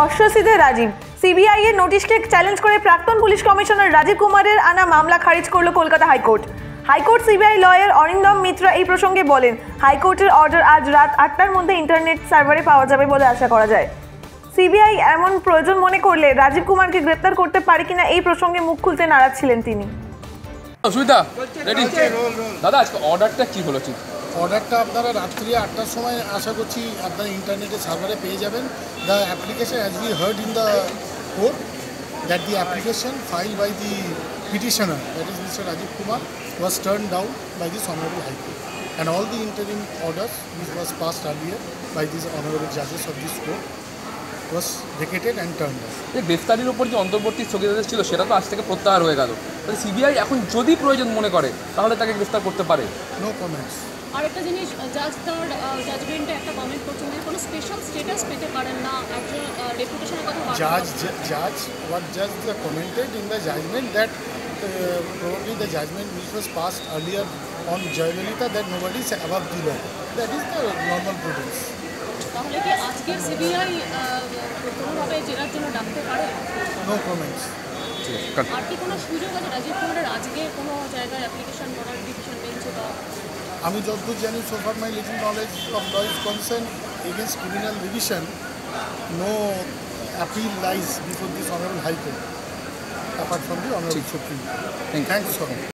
অশ্বসিদে Rajib CBI এর নোটিশকে challenge করে প্রাক্তন পুলিশ কমিশনার রাজীব কুমারের আনা মামলা খারিজ করল Kolkata high court. High court CBI lawyer Arindam Mitra এই প্রসঙ্গে বলেন হাইকোর্টের অর্ডার আজ রাত আটটার মধ্যে ইন্টারনেট সার্ভারে পাওয়া যাবে বলে আশা করা যায়। সিবিআই এমন প্রয়োজন মনে করলে রাজীব কুমারকে গ্রেপ্তার করতে পারে কিনা এই প্রসঙ্গে মুখ খুলতে নারাজ ছিলেন তিনি। সুবিধা দাদা আজকে অর্ডারটা কি হলো ঠিক অর্ডারটা আপনারা রাত্রি আটটার সময় আশা করছি আপনারা ইন্টারনেটে সার্ভারে পেয়ে যাবেন। The application as we heard in the court that the application filed by the petitioner that is mister Rajiv Kumar was turned down by this honorable high court. And all the interim orders which was passed earlier by these honorable judges of this court was vacated and turned down. যে গ্রেফতারির উপর যে অন্তর্বর্তী স্থগিতাদেশ ছিল সেটা তো আজ থেকে প্রত্যাহার হয়ে গেল। তাহলে সিবিআই এখন যদি প্রয়োজন মনে করে তাহলে তাকে গ্রেফতার করতে পারে। No comments. আরেকটা জিনিস জাজ তার জাজমেন্টে একটা কমেন্ট করছেন যে কোনো স্পেশাল স্টেটাস পেতে পারেন না একজন ডেপুটেশনের কথা judge, what judge they commented in the judgment that uh, probably the judgment which was passed earlier on Jayalalitha that nobody is above the law. That is the normal prudence. তাহলে কি আজকের CBI কোনোভাবে জেরার জন্য ডাকতে পারে No comments. আর কি কোনো সুযোগ আছে রাজীব কুমারের আজকে কোনো জায়গায় অ্যাপ্লিকেশন করার ডিভিশন বেঞ্চে বা আমি যতদূর জানি so far my little knowledge of law is concern against criminal division no appeal lies before this honourable high court apart from the honourable supreme thank you so much